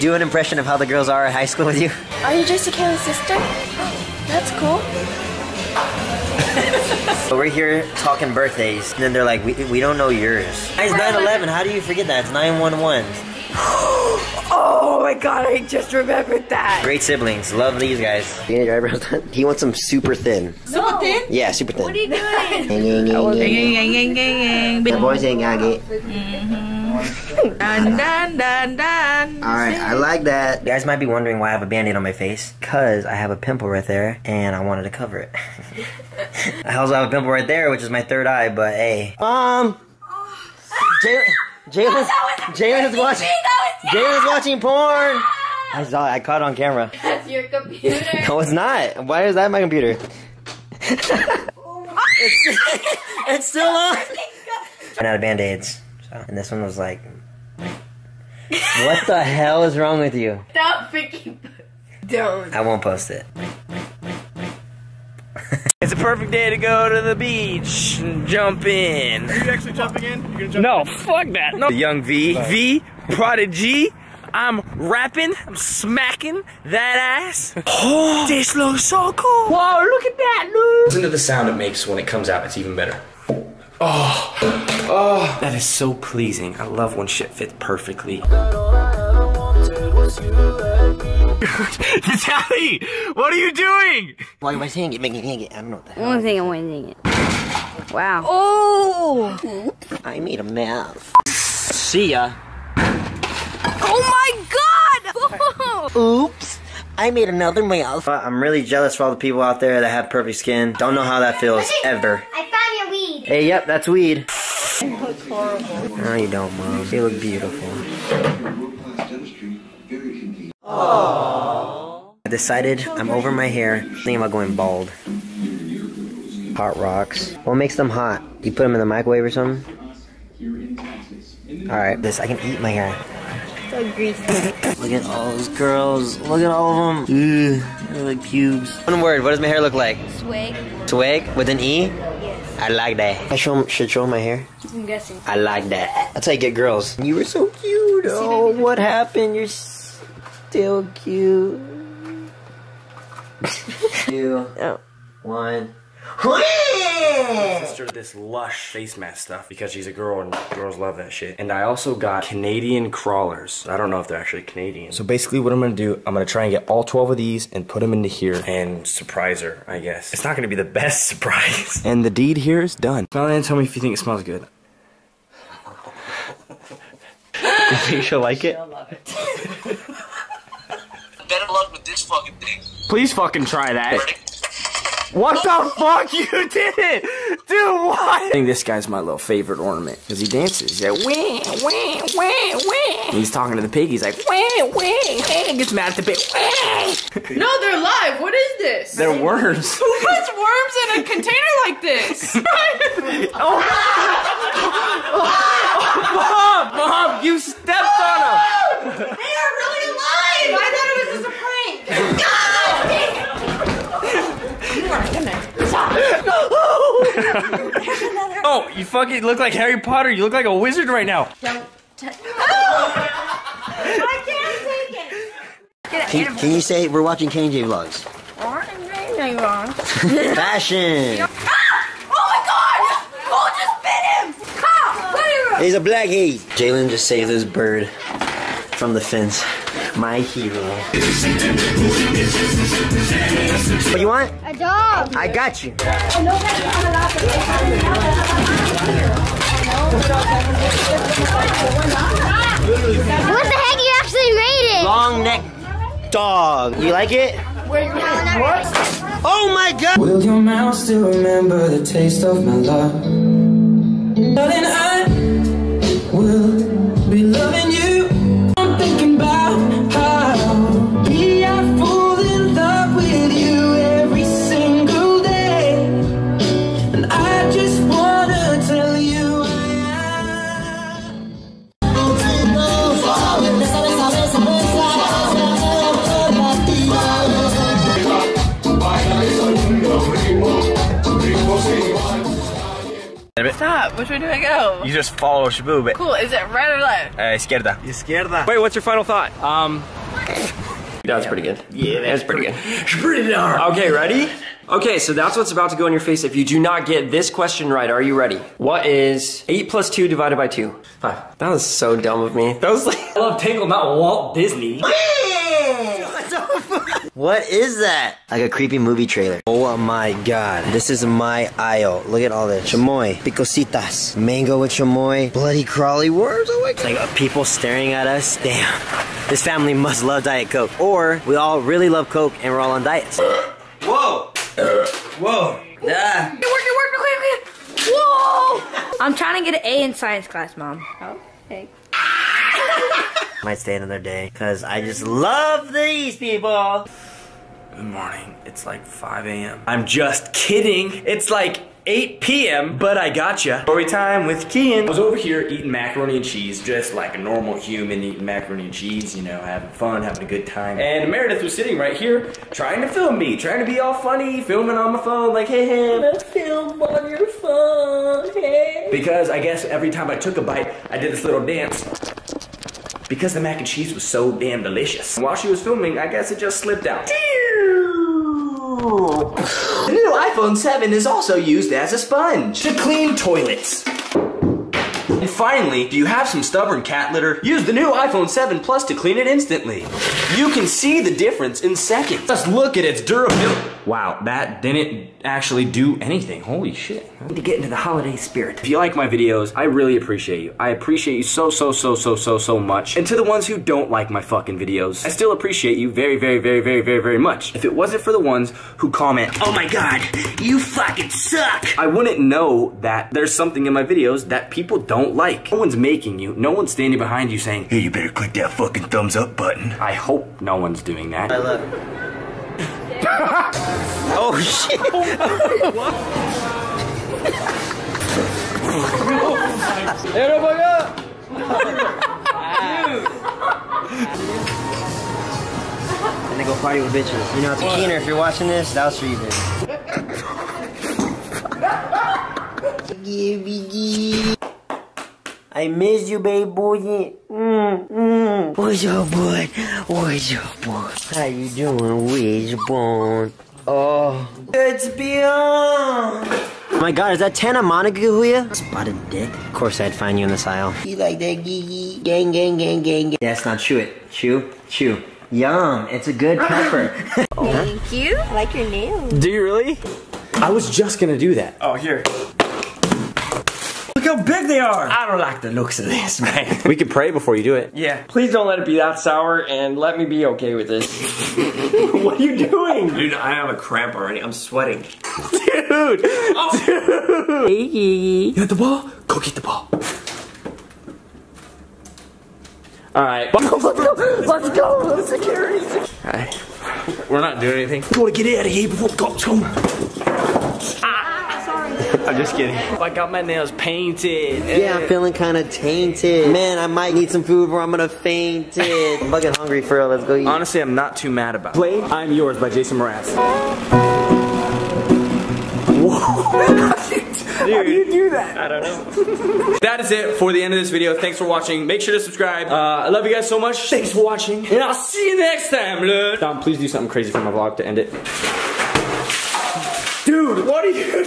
Do an impression of how the girls are at high school with you. Are you Jesse Kelly's sister? That's cool. So we're here talking birthdays, and then they're like, we, we don't know yours. It's 9-11, how do you forget that? It's 911. Oh my god, I just remembered that. Great siblings, love these guys. You get your eyebrows done? He wants them super thin. Super thin? Yeah, super thin. What are you doing? Boys ain't got it. Dun dun dun dun. Alright, I like that. You guys might be wondering why I have a band-aid on my face. Cause I have a pimple right there, and I wanted to cover it. I also have a pimple right there, which is my third eye, but hey. Um, Jalen, Jalen's, Jalen's watching, Jalen's watching porn. I saw it, I caught it on camera. That's your computer. No, it's not. Why is that my computer? it's, it's still on. Ran out of band-aids. So, and this one was like, what the hell is wrong with you? Stop freaking. Don't. I won't post it. It's a perfect day to go to the beach and jump in. Are you actually jumping in? You're gonna jump No, fuck that. No. The young V, V, Prodigy. I'm rapping, I'm smacking that ass. Oh, this looks so cool. Whoa, look at that, dude. Listen to the sound it makes when it comes out. It's even better. Oh, oh, that is so pleasing. I love when shit fits perfectly. Natalie, what are you doing? Why am I saying it? Making it. I don't know what the hell. One thing I'm winning it. Wow. Oh! I made a mess. See ya. Oh my god! Oops. I made another mess. Uh, I'm really jealous for all the people out there that have perfect skin. Don't know how that feels ever. I found your weed. Hey, yep, that's weed. No, you don't, Mom. You look beautiful. I decided I'm over my hair. Thinking about going bald. Hot rocks. What makes them hot? You put them in the microwave or something? Alright, this, I can eat my hair. So greasy. Look at all those girls. Look at all of them. Ooh, they're like pubes. One word, what does my hair look like? Swig. Swag with an E? I like that. I show 'em- should show my hair? I'm guessing. I like that. That's how you get girls. You were so cute. Oh, what happened? You're still cute. Two, Oh. one. Sister this lush face mask stuff because she's a girl and girls love that shit. And I also got Canadian crawlers. I don't know if they're actually Canadian. So basically what I'm gonna do, I'm gonna try and get all 12 of these and put them into here and surprise her, I guess. It's not gonna be the best surprise. And the deed here is done. Smell it and tell me if you think it smells good. you think she'll like it? Better luck with this fucking thing. Please fucking try that. What the fuck? You did it! Dude, what? I think this guy's my little favorite ornament because he dances. He's like, wah, wah, wah, wah. And he's talking to the pig. He's like, wah, wah, wah. Gets mad at the pig. Wah. No, they're live. What is this? They're worms. Who puts worms in a container like this? Oh, mom, Mom, you stepped on him! they are really alive. I thought it was just a prank. Oh, you fucking look like Harry Potter. You look like a wizard right now. I can't take it. Can, can you say we're watching KJ vlogs? Fashion. Ah! Oh my god! Who just bit him? How? He's a blackhead. Jalen just saved this bird from the fence. My hero. What you want? A dog. I got you. What the heck? You actually made it. Long neck dog. You like it? Oh my god! Will your mouth still remember the taste of my love? Stop. Which way do I go? You just follow Shabu, but Cool. Is it right or left? uh, izquierda. Izquierda. Wait, what's your final thought? Um, That's pretty good. Yeah, that's pretty good. pretty dark. Okay, ready? Okay, so that's what's about to go in your face if you do not get this question right. Are you ready? What is 8 plus 2 divided by 2? 5. That was so dumb of me. That was like, I love Tangled, not Walt Disney. What is that? Like a creepy movie trailer. Oh my god. This is my aisle. Look at all this. Chamoy, picositas, mango with chamoy, bloody crawly worms. Oh my god. Like uh, people staring at us. Damn. This family must love Diet Coke. Or we all really love Coke and we're all on diets. whoa, whoa. Ah. It worked. It worked. Okay. Okay. Whoa. I'm trying to get an A in science class, Mom. Oh, okay. Might stay another day. Cause I just love these people. Good morning. It's like 5 a.m. I'm just kidding. It's like 8 p.m., but I gotcha. Story time with Kian. I was over here eating macaroni and cheese, just like a normal human eating macaroni and cheese, you know, having fun, having a good time. And Meredith was sitting right here trying to film me, trying to be all funny, filming on my phone, like, hey, hey, let's film on your phone, hey. Because I guess every time I took a bite, I did this little dance. Because the mac and cheese was so damn delicious. While she was filming, I guess it just slipped out. The new iPhone 7 is also used as a sponge to clean toilets. And finally, do you have some stubborn cat litter? Use the new iPhone 7 Plus to clean it instantly. You can see the difference in seconds. Just look at its durability. Wow, that didn't actually do anything. Holy shit. I need to get into the holiday spirit. If you like my videos, I really appreciate you. I appreciate you so, so, so, so, so, so much. And to the ones who don't like my fucking videos, I still appreciate you very, very, very, very, very, very much. If it wasn't for the ones who comment, oh my god, you fucking suck, I wouldn't know that there's something in my videos that people don't like. No one's making you, no one's standing behind you saying, hey, you better click that fucking thumbs up button. I hope no one's doing that. I love Oh shit. And they go party with bitches. You know, it's a Keener, if you're watching this, that was for you, baby. I miss you, baby boy. Mm, mm. Where's your boy? Where's your boy? How you doing? Where's your boy? Oh, it's beyond. Oh my god, is that Tana Monica Huya? Spotted dick. Of course I'd find you in this aisle. You like that gee Gang, gang, gang, gang, gang. That's not chew it. Chew, chew. Yum, it's a good pepper. Thank you. I like your nails. Do you really? I was just gonna do that. Oh, here. Look how big they are! I don't like the looks of this, man. We could pray before you do it. Yeah. Please don't let it be that sour and let me be okay with this. What are you doing? Dude, I have a cramp already. I'm sweating. Dude! Oh. Dude! You have the ball? Go get the ball. Alright. Let's go! Let's go! Let's security! Alright. We're not doing anything. You wanna get out of here before go, let's go. I'm just kidding. I got my nails painted. Yeah, I'm feeling kind of tainted. Man, I might need some food or I'm gonna faint it. I'm fucking hungry for real. Let's go eat. Honestly, I'm not too mad about it. Play I'm Yours by Jason Mraz. Dude, How do you do that? I don't know. that is it for the end of this video. Thanks for watching. Make sure to subscribe. Uh, I love you guys so much. Thanks for watching. And I'll see you next time, look. Dom, please do something crazy for my vlog to end it. Dude, what are you doing?